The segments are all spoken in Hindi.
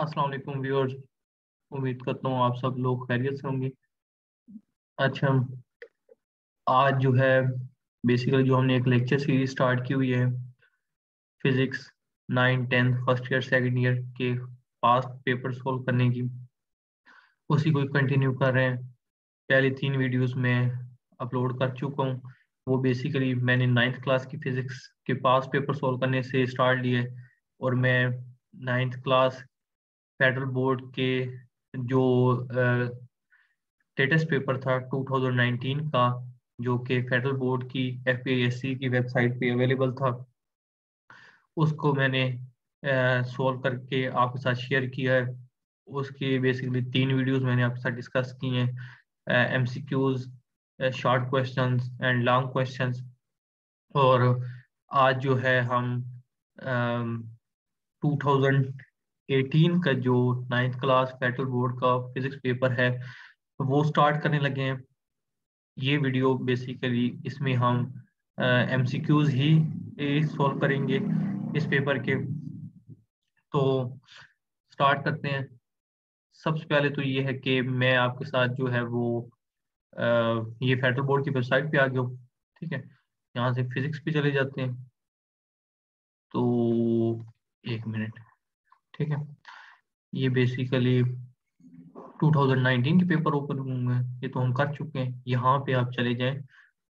वालेकुम व्यूअर्स उम्मीद करता हूँ आप सब लोग खैरियत से होंगे। अच्छा आज जो है बेसिकली जो हमने एक लेक्चर सीरीज़ स्टार्ट की हुई है physics nine tenth first year second year के पास्ट पेपर सोल्व करने की। उसी को कंटिन्यू कर रहे हैं। पहले तीन वीडियोस में अपलोड कर चुका हूँ। वो बेसिकली मैंने नाइन्थ क्लास की फिजिक्स के पास पेपर सोल्व करने से स्टार्ट लिए और मैं नाइन्थ क्लास फेडरल बोर्ड के जो स्टेटस पेपर था 2019 का, जो कि फेडरल बोर्ड की एफपीएससी की वेबसाइट पे अवेलेबल था, उसको मैंने सॉल्व करके आपके साथ शेयर किया है। उसके बेसिकली तीन वीडियोस मैंने आपके साथ डिस्कस किए हैं M C Qs short question and long question और आज जो है हम टू थाउज़ेंड 18 का जो नाइन्थ क्लास फेडरल बोर्ड का फिजिक्स पेपर है वो स्टार्ट करने लगे हैं। ये वीडियो बेसिकली इसमें हम एम क्यूज ही सॉल्व करेंगे इस पेपर के। तो स्टार्ट करते हैं। सबसे पहले तो ये है कि मैं आपके साथ जो है वो आ, ये फेडरल बोर्ड की वेबसाइट पे आ गया हूँ ठीक है? यहाँ से फिजिक्स पे चले जाते हैं। तो एक मिनट ठीक है। ये बेसिकली 2019 के पेपर ओपन होंगे ये तो हम कर चुके हैं। यहाँ पे आप चले जाएँ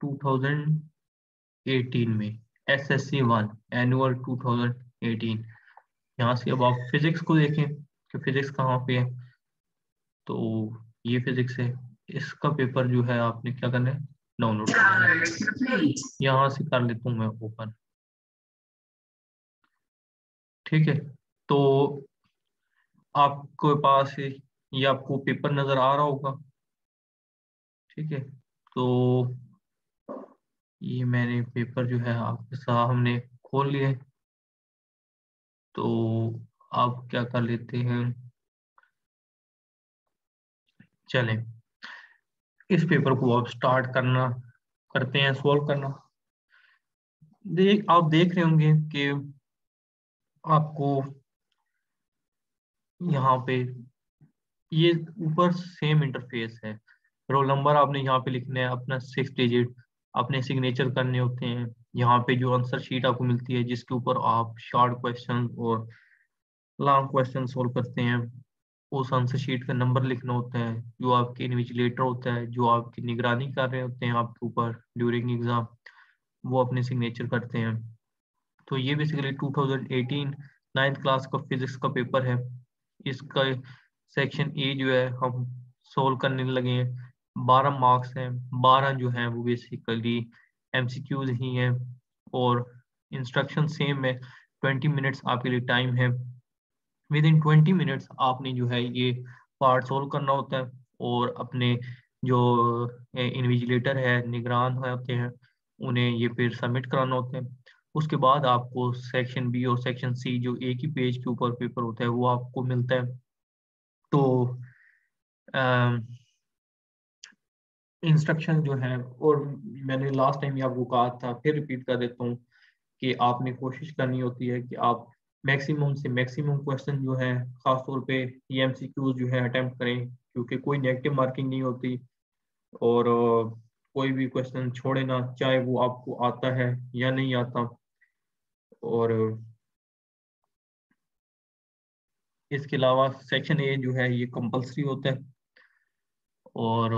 2018 में S S C one annual 2018 यहाँ से अब आप फिजिक्स को देखें कि फिजिक्स कहाँ पे है। तो ये फिजिक्स है। इसका पेपर जो है आपने क्या करना है? डाउनलोड करना है। यहाँ से कर लेता हूँ मैं ओपन ठीक है। तो आपके पास ये आपको पेपर नज़र आ रहा होगा। ठीक है तो ये मैंने पेपर जो है आपके साथ हमने खोल लिया तो आप क्या कर लेते हैं? चलें, इस पेपर को आप स्टार्ट करना, करते हैं सॉल्व करना। देख आप देख रहे होंगे कि आपको यहाँ पे ये ऊपर सेम इंटरफेस है। रोल नंबर आपने यहाँ पे लिखना है, अपना सिक्स डिजिट अपने सिग्नेचर करने होते हैं। यहाँ पे जो आंसर शीट आपको मिलती है, जिसके ऊपर आप शॉर्ट क्वेश्चन और लॉन्ग क्वेश्चन सोल्व करते हैं, उस आंसर शीट का नंबर लिखना होता है। जो आपके इन्विजिलेटर होता है, जो आपकी निगरानी कर रहे होते हैं आपके ऊपर ड्यूरिंग एग्ज़ाम वो अपने सिग्नेचर करते हैं। तो ये बेसिकली 2018 नाइन्थ क्लास का फिजिक्स का पेपर है। इसका सेक्शन ए जो है, हम सोल्व करने लगे हैं। बारह मार्क्स हैं, बारह जो हैं वो बेसिकली एमसीक्यूज ही हैं और इंस्ट्रक्शन सेम है। ट्वेंटी मिनट्स आपके लिए टाइम है। विद इन ट्वेंटी मिनट्स आपने जो है ये पार्ट सोल्व करना होता है और अपने जो इन्विजिलेटर है, निगरान होते हैं, उन्हें ये फिर सबमिट कराना होता है। उसके बाद आपको सेक्शन बी और सेक्शन सी जो एक ही पेज के ऊपर पेपर होता है, वो आपको मिलता है। तो इंस्ट्रक्शन जो है, और मैंने लास्ट टाइम आपको कहा था, फिर रिपीट कर देता हूँ कि आपने कोशिश करनी होती है कि आप मैक्सिमम से मैक्सिमम क्वेश्चन जो है, खासतौर पे ई एम जो है अटेम्प्ट करें, क्योंकि कोई नेगेटिव मार्किंग नहीं होती। और, कोई भी क्वेश्चन छोड़े ना, चाहे वो आपको आता है या नहीं आता और इसके अलावा सेक्शन ए जो है, ये कंपलसरी होता है। और,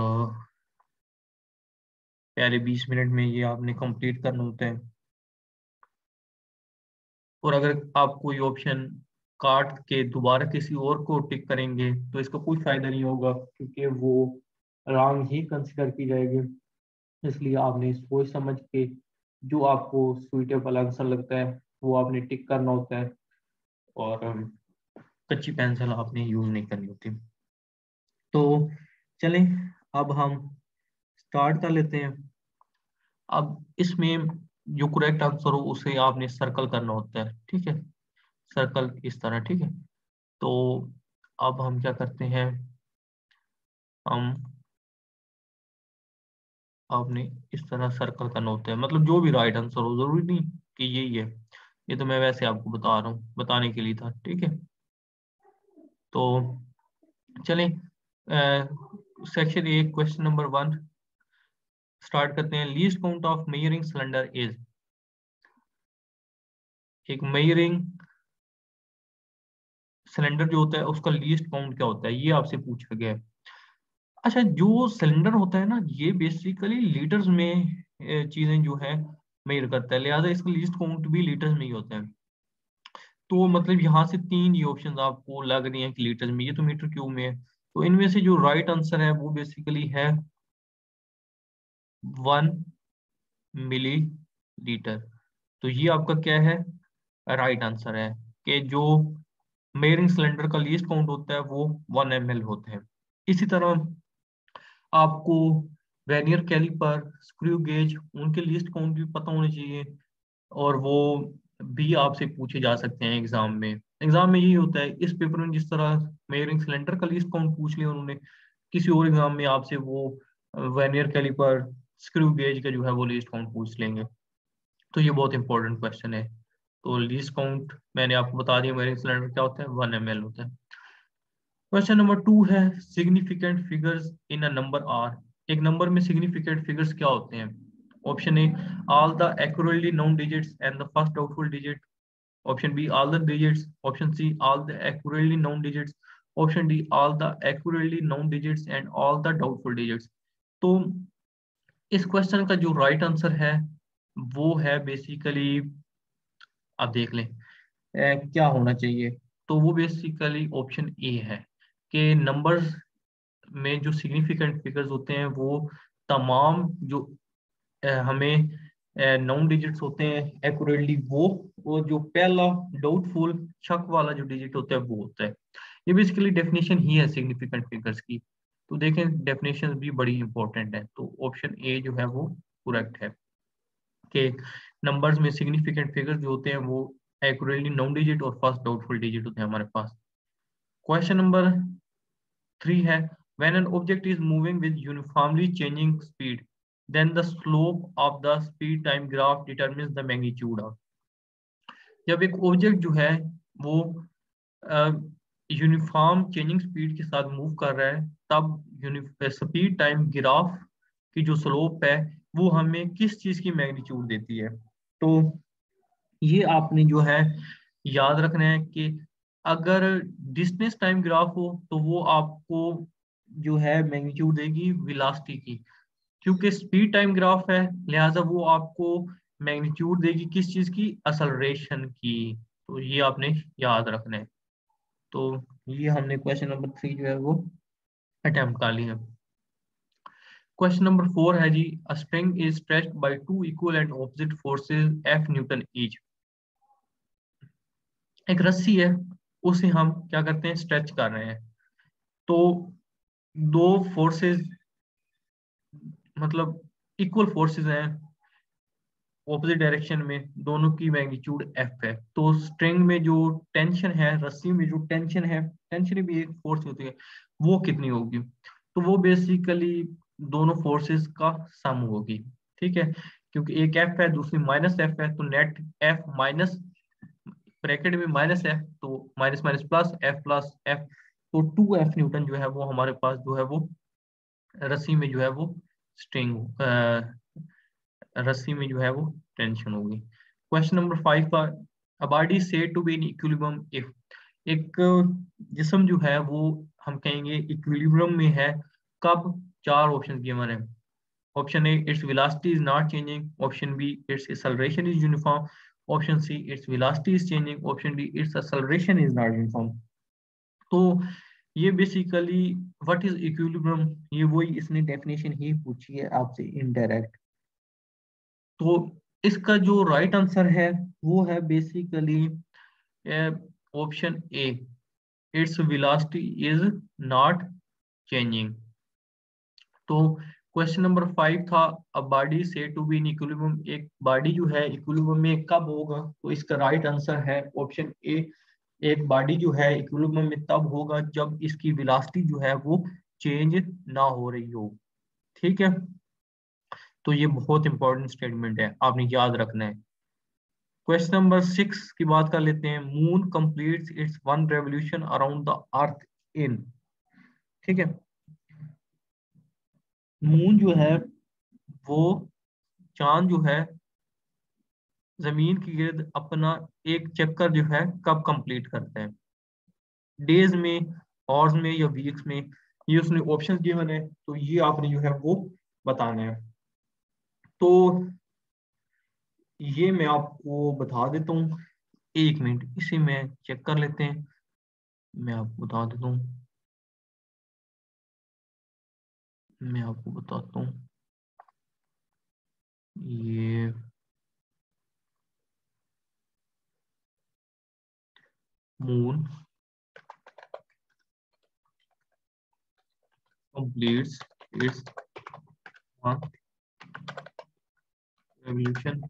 पहले 20 मिनट में ये आपने कंप्लीट करना होता है। और अगर आप कोई ऑप्शन काट के दोबारा किसी और को टिक करेंगे तो इसका कोई फ़ायदा नहीं होगा, क्योंकि वो रॉन्ग ही कंसिडर की जाएगी। इसलिए आपने सोच समझ के जो आपको सुइटेबल आंसर लगता है वो आपने टिक करना होता है और कच्ची पेंसिल आपने यूज़ नहीं करनी होती। तो चलें, अब हम स्टार्ट कर लेते हैं। अब इसमें जो करेक्ट आंसर हो, उसे आपने सर्कल करना होता है, ठीक है? सर्कल इस तरह, ठीक है? तो अब हम क्या करते हैं? हम आपने इस तरह सर्कल करना होता है। मतलब जो भी राइट आंसर हो, ज़रूरी नहीं कि यही है। ये तो मैं वैसे आपको बता रहा हूँ, बताने के लिए था, ठीक है? तो चलें section A question number one start करते हैं। Least count of measuring cylinder is एक मेयरिंग सिलेंडर जो होता है, उसका लीस्ट काउंट क्या होता है, ये आपसे पूछा गया है। अच्छा जो सिलेंडर होता है ना, ये बेसिकली लीटर्स में चीज़ें जो है मेयर करता है। लिहाजा इसका लीस्ट काउंट भी लीटर्स में ही होता है। तो मतलब यहाँ से तीन ये ऑप्शन आपको लग रही हैं कि लीटर्स में, ये तो मीटर क्यूब में है। तो इनमें से जो राइट आंसर है, वो बेसिकली है वन मिली लीटर तो ये आपका क्या है? राइट right आंसर है कि जो मेयरिंग सिलेंडर का लीस्ट काउंट होता है, वो वन एम होता है। इसी तरह आपको वेनियर कैलिपर स्क्रू गेज उनके लिस्ट काउंट भी पता होने चाहिए? और वो भी आपसे पूछे जा सकते हैं एग्ज़ाम में। एग्ज़ाम में यही होता है, इस पेपर में जिस तरह मेयरिंग सिलेंडर का लिस्ट काउंट पूछ लिया उन्होंने, किसी और एग्ज़ाम में आपसे वो वेनियर कैलिपर स्क्रू गेज का जो है वो लिस्ट काउंट पूछ लेंगे। तो ये बहुत इंपॉर्टेंट क्वेश्चन है। तो लिस्ट काउंट मैंने आपको बता दिया मेयरिंग सिलेंडर क्या होता है? वन एम होता है। क्वेश्चन नंबर टू है significant figures in a number are एक नंबर में सिग्निफिकेंट फिगर्स क्या होते हैं? Option A all the accurately known digits and the first doubtful digit option B all the digits option C all the accurately known digits option D all the accurately known digits and all the doubtful digits तो इस क्वेश्चन का जो राइट right आंसर है वो है बेसिकली आप देख लें ए, क्या होना चाहिए? तो वो बेसिकली ऑप्शन ए है के नंबर्स में जो सिग्निफिकेंट फिगर्स होते हैं, वो तमाम जो हमें नाउन डिजिट्स होते हैं एक्यूरेटली वो वो जो पहला डाउटफुल शक वाला जो डिजिट होता है, वो होता है। ये बेसिकली डेफिनेशन ही है सिग्निफिकेंट फिगर्स की। तो देखें डेफिनेशन भी बड़ी इंपॉर्टेंट है। तो ऑप्शन ए जो है, वो करेक्ट है। कि नंबर्स में सिग्निफिकेंट फिगर्स जो होते हैं, वो एक्यूरेटली नाउन डिजिट और फ़र्स्ट डाउटफुल डिजिट होते हैं हमारे पास। क्वेश्चन नंबर थ्री है when an object is moving with uniformly changing speed then the slope of the speed time graph determines the magnitude of जब एक ऑब्जेक्ट जो है वो यूनिफॉर्म चेंजिंग स्पीड के साथ मूव कर रहा है तब स्पीड टाइम ग्राफ की जो स्लोप है वो हमें किस चीज़ की मैग्नीट्यूड देती है तो ये आपने जो है याद रखना है कि अगर डिस्टेंस टाइम ग्राफ हो तो वो आपको जो है मैग्नीट्यूड देगी विलासिटी की। क्योंकि स्पीड टाइम ग्राफ है, लिहाजा वो आपको मैग्नीट्यूड देगी किस चीज़ की? असलरेशन की। तो ये आपने याद रखना है। तो ये हमने क्वेश्चन नंबर थ्री जो है वो अटेम्प्ट कर लिया। क्वेश्चन नंबर फोर है जी a string is stretched by two equal and opposite forces F newton each एक रस्सी है, उसे हम क्या करते हैं? स्ट्रेच कर रहे हैं। तो दो फोर्सेस मतलब इक्वल फोर्सेस हैं ऑपोजिट डायरेक्शन में, दोनों की मैग्नीट्यूड एफ़ है। तो स्ट्रिंग में जो टेंशन है, रस्सी में जो टेंशन है टेंशन भी एक फोर्स होती है, वो कितनी होगी? तो वो बेसिकली दोनों फोर्सेस का सम होगी, ठीक है? क्योंकि एक एफ़ है, दूसरी माइनस एफ़ है तो नेट एफ़ माइनस ब्रैकेट में माइनस एफ़ तो minus minus plus F plus F तो टू एफ़ न्यूटन जो है वो हमारे पास जो है वो रस्सी में जो है वो स्ट्रिंग रस्सी में जो है वो टेंशन होगी। क्वेश्चन नंबर फाइव का a body said to be in equilibrium if. एक जिसम जो है वो हम कहेंगे इक्विलिब्रियम में है कब? चार ऑप्शन गिवन है option A its velocity is not changing. Option B its acceleration is uniform. Option C, its velocity is changing. Option D, its acceleration is not uniform. तो ये बेसिकली व्हाट इज़ इक्विलिब्रियम ये वही इसने डेफिनेशन ही पूछी है आपसे इनडायरेक्ट तो इसका जो राइट right आंसर है, वो है basically option A its velocity is not changing तो क्वेश्चन नंबर फाइव था a body said to be in equilibrium एक बॉडी जो है इक्विलिब्रियम में कब होगा? तो इसका राइट right आंसर है ऑप्शन ए एक बॉडी जो है इक्विलिब्रियम में तब होगा जब इसकी वेलोसिटी जो है वो चेंज ना हो रही हो। ठीक है? तो ये बहुत इंपॉर्टेंट स्टेटमेंट है, आपने याद रखना है। क्वेश्चन नंबर सिक्स की बात कर लेते हैं। Moon completes its one revolution around the earth in ठीक है? मून जो है, वो चाँद जो है ज़मीन की गिर्द अपना एक चक्कर जो है कब कंप्लीट करता है? डेज़ में आवर्स में या वीक्स में? ये उसने ऑप्शन गिवन है तो ये आपने जो है वो बताना है। तो ये मैं आपको बता देता हूँ। एक मिनट इसे मैं चेक कर लेते हैं। मैं आपको बता देता हूँ। मैं आपको बताता हूँ। ये moon completes its revolution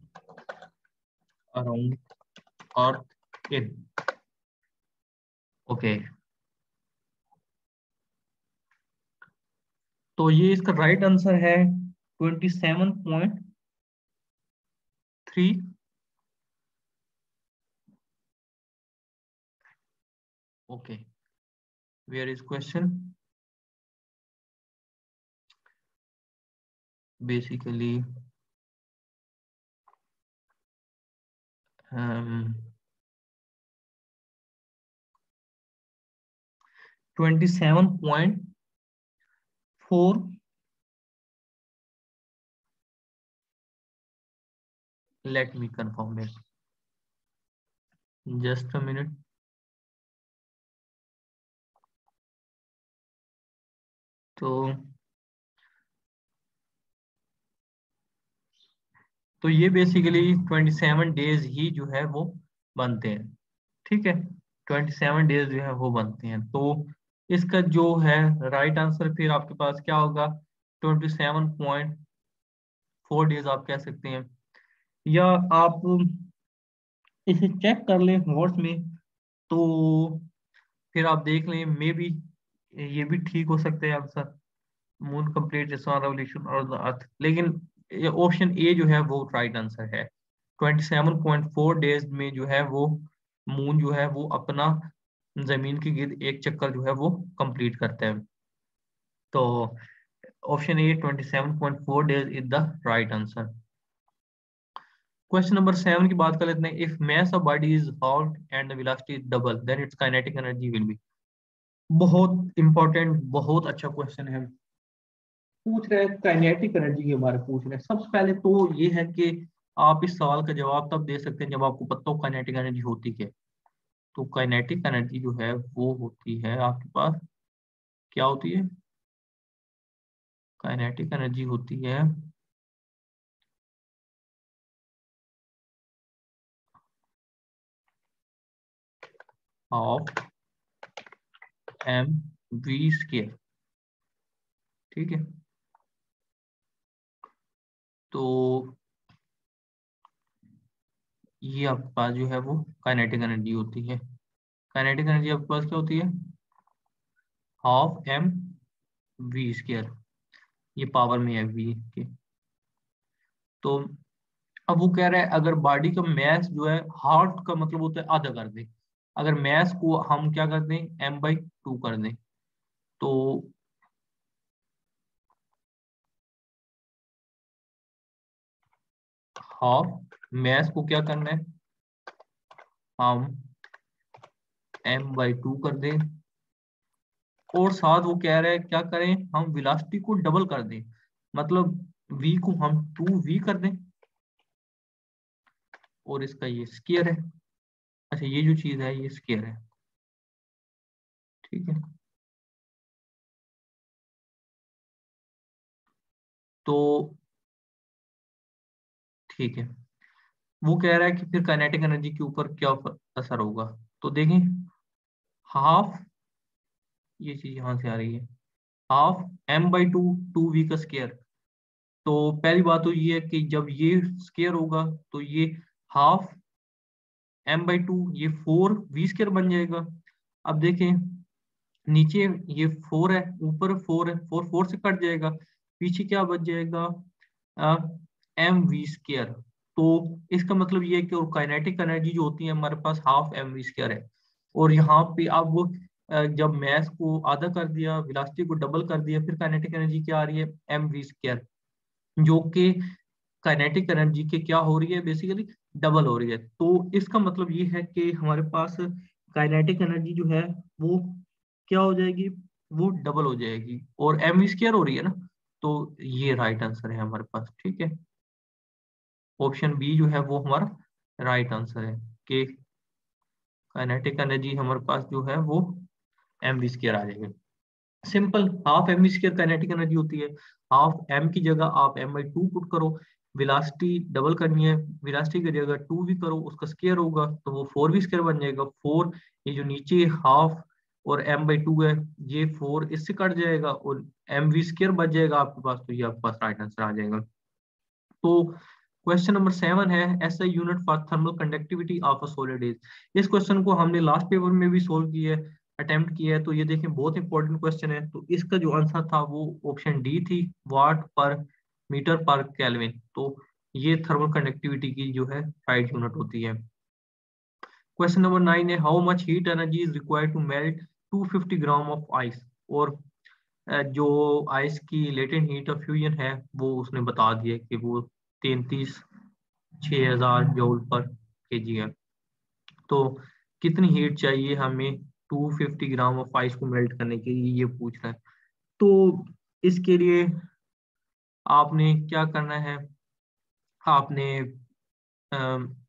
around earth in okay. तो ये इसका राइट आंसर है twenty seven point three okay where is question basically um, 27.4 let me confirm it just a minute तो तो ये बेसिकली 27 डेज़ ही जो है वो बनते हैं, ठीक है? 27 डेज़ जो है वो बनते हैं। तो इसका जो है राइट आंसर फिर आपके पास क्या होगा? 27.4 डेज़ आप कह सकते हैं। या आप इसे चेक कर लें वर्ड्स में तो फिर आप देख लें मे भी ये भी ठीक हो सकते हैं आंसर मून कंप्लीट रेवोल्यूशन और द अर्थ लेकिन ऑप्शन ए जो है वो राइट आंसर है। 27.4 डेज़ में जो है वो मून जो है वो अपना ज़मीन के गिर्द एक चक्कर जो है वो कंप्लीट करते हैं। तो option A 27.4 days is the right answer question number seven की बात कर लेते हैं। If mass is halved and the velocity is double, then its kinetic energy will be बहुत इंपॉर्टेंट बहुत अच्छा क्वेश्चन है। पूछ रहे हैं काइनेटिक एनर्जी के बारे में पूछ रहे हैं। सबसे पहले तो ये है कि आप इस सवाल का जवाब तब दे सकते हैं जब आपको पता हो काइनेटिक एनर्जी होती क्या तो काइनेटिक एनर्जी जो है, वो होती है आपके पास। क्या होती है? काइनेटिक एनर्जी होती है। ऑफ़ एम वी स्केयर ठीक है? तो ये आपके पास जो है वो काइनेटिक एनर्जी होती है। काइनेटिक एनर्जी आपके पास क्या होती है? हाफ़ एम वी स्केयर ये पावर में है वी के। तो अब वो कह रहा है, अगर बॉडी का मैस जो है हार्ट का मतलब होता है आधा कर दे। अगर मैस को हम क्या कर दें? एम बाई टू कर दें। तो हाफ़ मैथ को क्या करना है? हम एम बाई टू कर दें। और साथ वो कह रहे हैं, क्या करें? हम विलासिटी को डबल कर दें। मतलब v को हम टू वी कर दें। और इसका ये स्केयर है। अच्छा ये जो चीज़ है, ये स्केयर है। ठीक है। तो ठीक है। वो कह रहा है कि फिर काइनेटिक एनर्जी के ऊपर क्या असर होगा? तो देखें हाफ़ ये चीज़ यहाँ से आ रही है। Half M by two two V का स्केयर तो पहली बात तो ये है कि जब ये स्केयर होगा तो ये हाफ़ एम बाई टू ये फोर वी स्केयर बन जाएगा। अब देखें, नीचे ये फोर है, ऊपर फोर है फोर फोर से कट जाएगा। पीछे क्या बच जाएगा? एम वी स्केयर तो इसका मतलब ये है कि काइनेटिक एनर्जी जो होती है, हमारे पास हाफ़ एम वी स्क्र है। और यहाँ पे अब जब मैथ को आधा कर दिया विलासिटी को डबल कर दिया, फिर काइनेटिक एनर्जी क्या आ रही है? एम वी स्क्र जो कि काइनेटिक एनर्जी के क्या हो रही है? बेसिकली डबल हो रही है। तो इसका मतलब ये है कि हमारे पास काइनेटिक एनर्जी जो है, वो क्या हो जाएगी? वो डबल हो जाएगी। और एम वी स्क्र हो रही है ना? तो ये राइट आंसर है हमारे पास, ठीक है? ऑप्शन बी जो है, वो हमारा राइट आंसर है कि काइनेटिक एनर्जी हमारे पास जो है, वो एम वी स्क्र आ जाएगी। Simple half m v square kinetic energy होती है। हाफ़ एम की जगह आप एम बाई टू पुट करो। विलासिटी डबल करनी है, विलासिटी की जगह टू भी करो, उसका स्केयर होगा तो वो फोर भी स्केयर बन जाएगा। फोर, ये जो नीचे हाफ़ और एम बाई टू है, ये फोर इससे कट जाएगा और एम वी स्केयर बच जाएगा आपके पास तो ये आपके पास राइट आंसर आ जाएगा। तो क्वेश्चन नंबर सेवन है ऐसा unit for thermal conductivity of a solid is इस क्वेश्चन को हमने लास्ट पेपर में भी सोल्व किया है अटेम्प्ट किया है तो ये देखें, बहुत इंपॉर्टेंट क्वेश्चन है। तो इसका जो आंसर था, वो ऑप्शन डी थी वाट पर मीटर पर कैलविन तो ये थर्मल कंडक्टिविटी की जो है राइट यूनिट होती है। क्वेश्चन नंबर नाइन है how much heat energy is required to melt 250 gram of ice और जो आइस की लेटेंट हीट ऑफ़ फ्यूजन है, वो उसने बता दिया कि वो तैतीस छ हज़ार जूल पर के जी है। तो कितनी हीट चाहिए हमें 250 ग्राम ऑफ़ आइस को मेल्ट करने के लिए, ये पूछ रहा है। तो इसके लिए आपने क्या करना है? आपने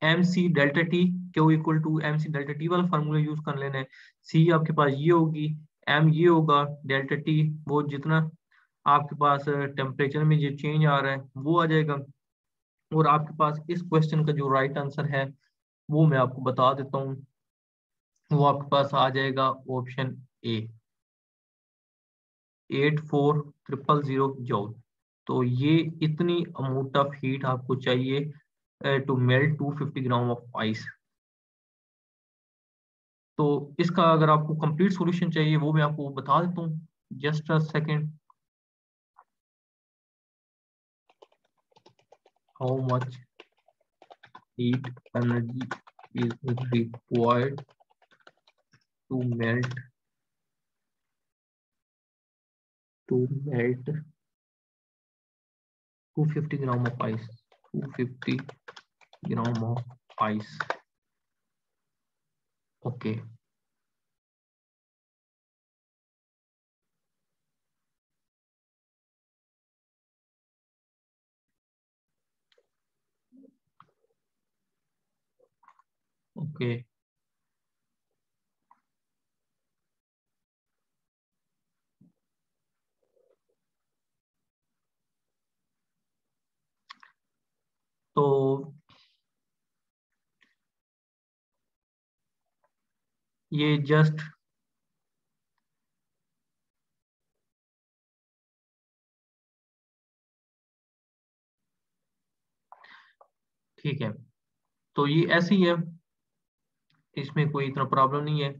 m c delta t Q equal to m c delta t वाला फार्मूला यूज़ कर लेना है। सी आपके पास ये होगी एम ये होगा डेल्टा टी वो जितना आपके पास टेम्परेचर में जो चेंज आ रहा है, वो आ जाएगा। और आपके पास इस क्वेश्चन का जो राइट आंसर है, वो मैं आपको बता देता हूँ। वो आपके पास आ जाएगा option A eight four triple zero joule तो ये इतनी अमाउंट ऑफ़ हीट आपको चाहिए to melt 250 gram of ice तो इसका अगर आपको कंप्लीट सॉल्यूशन चाहिए, वो मैं आपको बता देता हूँ just a second how much heat energy is required to melt to melt 250 gram of ice. 250 gram of ice. Okay. Okay तो ये जस्ट ठीक है। तो ये ऐसी है। इसमें कोई इतना प्रॉब्लम नहीं है।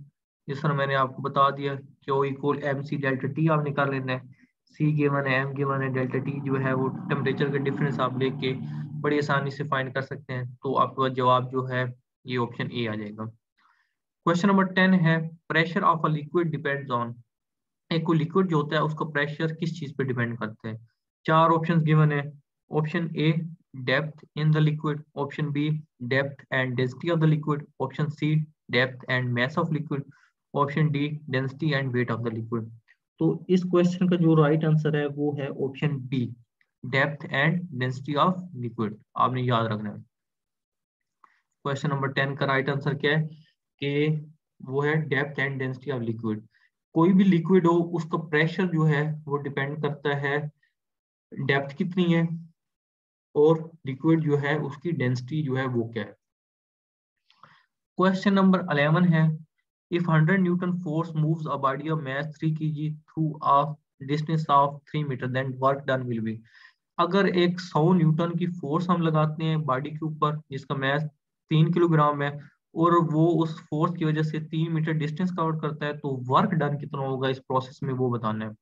जिस तरह मैंने आपको बता दिया कि ओ equal m c delta t आप निकाल लेना है। सी गिवन है एम गिवन है डेल्टा टी जो है वो टेम्परेचर का डिफरेंस आप लेके बड़ी आसानी से फाइंड कर सकते हैं तो आपके पास जवाब जो है, ये ऑप्शन ए आ जाएगा। क्वेश्चन नंबर टेन है pressure of a liquid depends on एक को लिक्विड जो होता है, उसका प्रेशर किस चीज़ पे डिपेंड करता है? चार ऑप्शन गिवन है option A depth in the liquid option B depth and density of the liquid option C depth and mass of liquid option D density and weight of the liquid तो इस क्वेश्चन का जो राइट right आंसर है, वो है option D depth and density of liquid आपने याद रखना है। क्वेश्चन नंबर टेन का राइट आंसर क्या है? कि वो है depth and density of liquid कोई भी लिक्विड हो, उसका प्रेशर जो है, वो डिपेंड करता है डेप्थ कितनी है और लिक्विड जो है, उसकी डेंसिटी जो है, वो क्या है। क्वेश्चन नंबर अलेवन है if 100 newton force moves a body of mass 3 kg through a distance of 3 metre then work done will be अगर एक सौ न्यूटन की फोर्स हम लगाते हैं बॉडी के ऊपर, जिसका मैथ तीन किलोग्राम है, और वो उस फोर्स की वजह से तीन मीटर डिस्टेंस कवर करता है तो वर्क डन कितना होगा इस प्रोसेस में वो बताना है।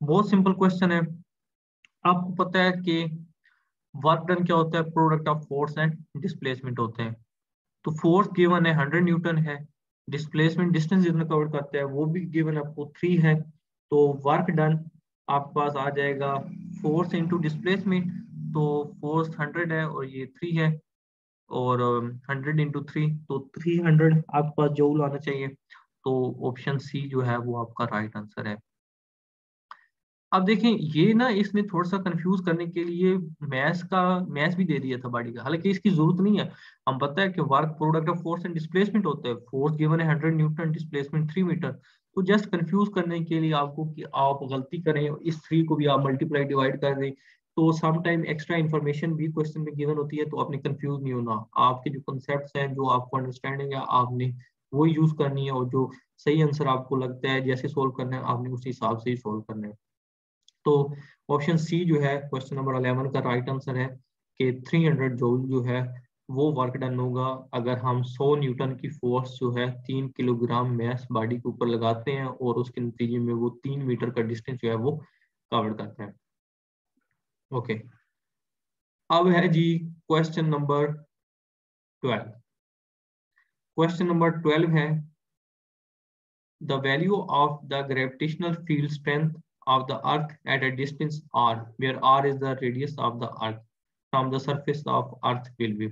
बहुत सिंपल क्वेश्चन है। आपको पता है कि वर्क डन क्या होता है? Product of force and displacement होते हैं। तो फोर्स गिवन है हंड्रेड न्यूटन है डिस्प्लेसमेंट डिस्टेंस जितना कवर करता है, वो भी गिवन आपको थ्री है तो वर्क डन आपके पास आ जाएगा फोर्स इंटू डिस्प्लेसमेंट तो फोर्स हंड्रेड है और ये थ्री है। और हंड्रेड इंटू थ्री तो थ्री हंड्रेड आपके पास जो आना चाहिए। तो ऑप्शन सी जो है वो आपका राइट आंसर है। अब देखें, ये ना इसने थोड़ा सा कंफ्यूज करने के लिए मैथ्स का मैथ्स भी दे दिया था बॉडी का। हालाँकि इसकी ज़रूरत नहीं है। हम पता है कि work product of force and displacement होता है। फोर्स गिवन है hundred newton displacement three metre तो जस्ट कंफ्यूज करने के लिए आपको कि आप गलती करें इस थ्री को भी आप मल्टीप्लाई डिवाइड कर दें। तो सम टाइम एक्स्ट्रा इन्फॉर्मेशन भी क्वेश्चन में गिवन होती है तो आपने कंफ्यूज नहीं होना। आपके जो कॉन्सेप्ट हैं, जो आपको अंडरस्टैंडिंग है, आपने वो यूज़ करनी है और जो सही आंसर आपको लगता है, जैसे सोल्व करना है, आपने उस हिसाब से ही सोल्व करना है। तो ऑप्शन सी जो है क्वेश्चन नंबर अलेवन का राइट आंसर है कि 300 जूल जो है वो वर्क डन होगा। अगर हम 100 न्यूटन की फोर्स जो है तीन किलोग्राम मैस बॉडी के ऊपर लगाते हैं और उसके नतीजे में वो तीन मीटर का डिस्टेंस जो है वो कवर करते हैं। ओके अब है जी question number twelve question number twelve है the value of the gravitational field strength of the earth at a distance r, where r is the radius of the earth from the surface of earth will be.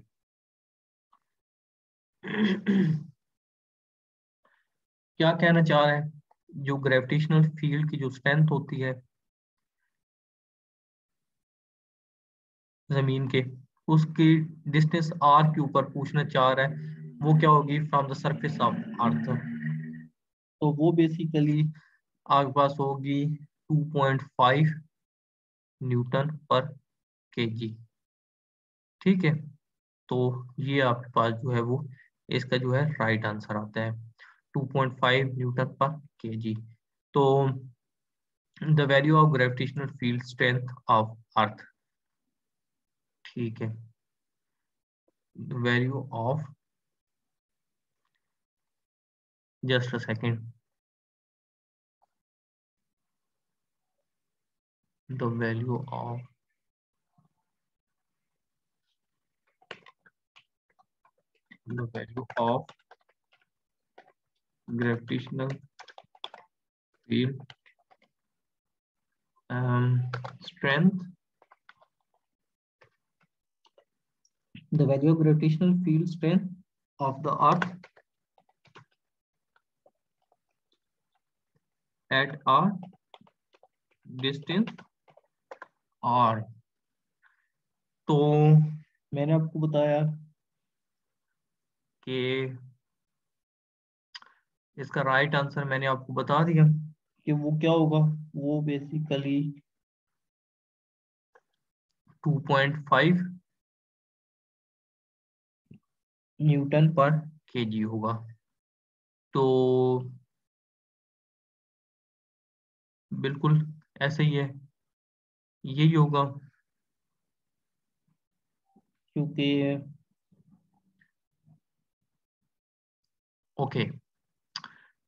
क्या कहना चाह रहे हैं? जो ग्रेविटेशनल फ़ील्ड की जो स्ट्रेंथ होती है, ज़मीन के, उसकी डिस्टेंस आर के ऊपर पूछना चाह रहा है, वो क्या होगी? From the surface of earth तो वो बेसिकली आपके पास होगी 2.5 न्यूटन पर केजी ठीक है? तो ये आपके पास जो है वो इसका जो है राइट आंसर आता है। 2.5 न्यूटन पर केजी। तो the value of gravitational field strength of earth ठीक है। Value of just a second the value of the value of gravitational field um, strength the value of gravitational field strength of the earth at a distance R तो मैंने आपको बताया कि इसका राइट आंसर मैंने आपको बता दिया कि वो क्या होगा? वो बेसिकली 2.5 न्यूटन पर केजी होगा। तो बिल्कुल ऐसे ही है। यही होगा। क्योंकि ओके।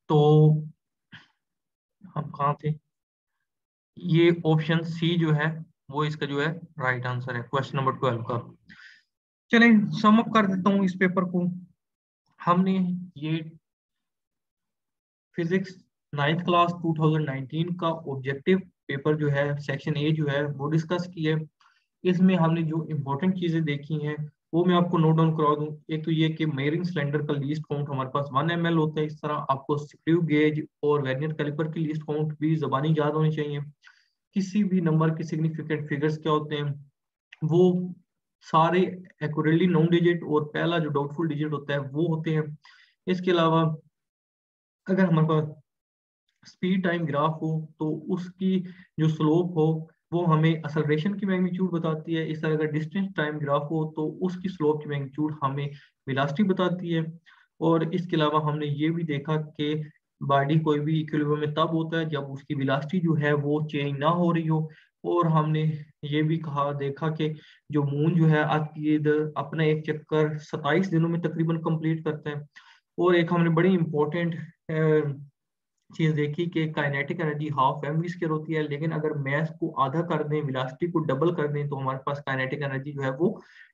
तो हम कहा थे? ये ऑप्शन सी जो है, वो इसका जो है राइट आंसर है क्वेश्चन नंबर ट्वेल्व का। चले सम अप कर देता हूँ इस पेपर को। हमने ये फिजिक्स नाइन्थ क्लास 2019 का ऑब्जेक्टिव पेपर जो है सेक्शन ए जो है, वो डिस्कस किया। इसमें हमने जो इम्पोर्टेंट चीज़ें देखी हैं वो मैं आपको नोट डाउन करा दूँ। एक तो ये कि मेयरिंग सिलेंडर का लीस्ट काउंट हमारे पास वन एम होता है। इस तरह आपको स्क्रू गेज और वेरियर कैलिपर की लीस्ट काउंट भी जबानी याद होनी चाहिए। किसी भी नंबर के सिग्निफिकेंट फिगर्स क्या होते हैं? वो सारे एक्यूरेटली नॉन डिजिट और पहला जो डाउटफुल डिजिट होता है, वो होते हैं। इसके अलावा अगर हमारे पास स्पीड टाइम ग्राफ हो तो उसकी जो स्लोप हो वो हमें असलरेशन की मैग्नीट्यूड बताती है। इस तरह अगर डिस्टेंस टाइम ग्राफ हो तो उसकी स्लोप की मैग्नीट्यूड हमें वेलोसिटी बताती है। और इसके अलावा हमने ये भी देखा कि बॉडी कोई भी इक्विलिब्रियम में तब होता है जब उसकी वेलोसिटी जो है वो चेंज ना हो रही हो। और हमने ये भी कहा, देखा कि जो मून जो है आपकी अपना एक चक्कर 27 दिनों में तकरीबन कंप्लीट करते हैं। और एक हमने बड़ी इंपॉर्टेंट चीज़ देखी कि kinetic energy half m v square होती है, लेकिन अगर मैस को आधा कर दें वेलोसिटी को डबल कर दें तो हमारे पास काइनेटिक एनर्जी जो है वो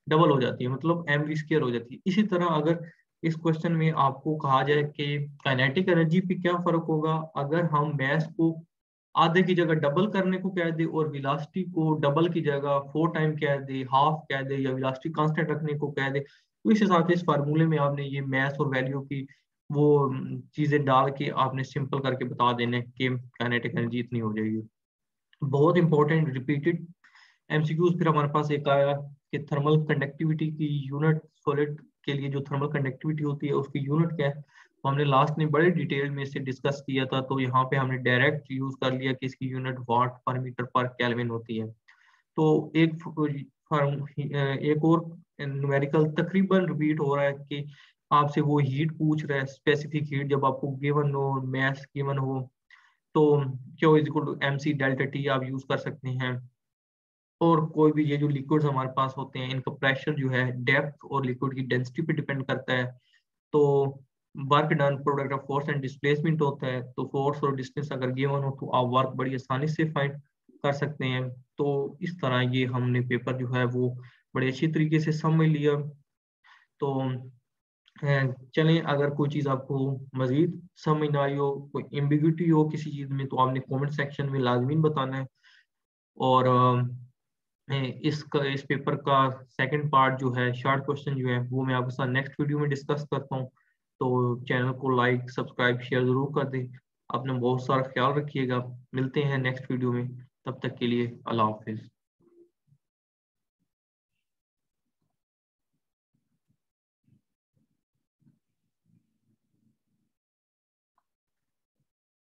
डबल हो जाती है मतलब एम वी स्केयर हो जाती है। इसी तरह अगर इस क्वेश्चन में आपको कहा जाए कि काइनेटिक एनर्जी पे क्या फ़र्क होगा, अगर हम मैथ को आधे की जगह डबल करने को कह दे और विलासिटी को डबल की जगह फोर टाइम कह दे हाफ़ कह दे, या विलासिटी कांस्टेंट रखने को कह दे तो इस हिसाब से इस फार्मूले में आपने ये मैथ और वैल्यू की वो चीज़ें डाल के आपने सिंपल करके बता देने कि काइनेटिक एनर्जी इतनी हो जाएगी। बहुत इंपॉर्टेंट रिपीटेड एमसीक्यूज फिर हमारे पास एक आया कि थर्मल कंडक्टिविटी की यूनिट सॉलिड के लिए जो थर्मल कंडक्टिविटी होती है, उसकी यूनिट क्या है? तो हमने लास्ट में बड़े डिटेल में इसे डिस्कस किया था तो यहाँ पे हमने डायरेक्ट यूज़ कर लिया कि इसकी यूनिट वाट पर मीटर पर कैलविन होती है। तो एक एक और न्यूमेरिकल तकरीबन रिपीट हो रहा है कि आपसे वो हीट पूछ रहा है स्पेसिफिक हीट जब आपको गिवन हो मैथ गिवन हो तो Q is equal to m c delta t आप यूज़ कर सकते हैं। और कोई भी ये जो लिक्विड्स हमारे पास होते हैं, इनका प्रेशर जो है डेप्थ और लिक्विड की डेंसिटी पे डिपेंड करता है। तो work done product of force and displacement होता है तो फोर्स और डिस्टेंस अगर गिवन हो तो आप वर्क बड़ी आसानी से फाइंड कर सकते हैं। तो इस तरह ये हमने पेपर जो है, वो बड़े अच्छी तरीके से समझ लिया। तो चलें, अगर कोई चीज़ आपको मजीद समझ ना आई हो, कोई एम्बिग्यूटी हो किसी चीज़ में तो आपने कमेंट सेक्शन में लाजमीन बताना है। और इस इस पेपर का सेकंड पार्ट जो है शॉर्ट क्वेश्चन जो है, वो मैं आपके साथ नेक्स्ट वीडियो में डिस्कस करता हूँ। तो चैनल को लाइक सब्सक्राइब शेयर ज़रूर कर दें। अपना बहुत सारा ख्याल रखिएगा। मिलते हैं नेक्स्ट वीडियो में। तब तक के लिए अल्लाह हाफिज़।